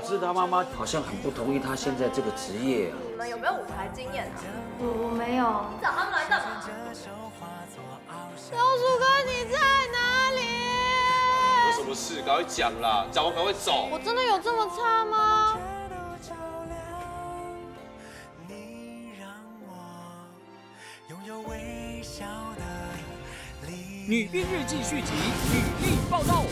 我知他妈妈好像很不同意他现在这个职业、啊。你们有没有舞台经验啊？我我没有。你找他们来干嘛？小鼠哥，你在哪里？有什么事？赶快讲啦！讲完赶快走。我真的有这么差吗？女兵日记续集，女力报道。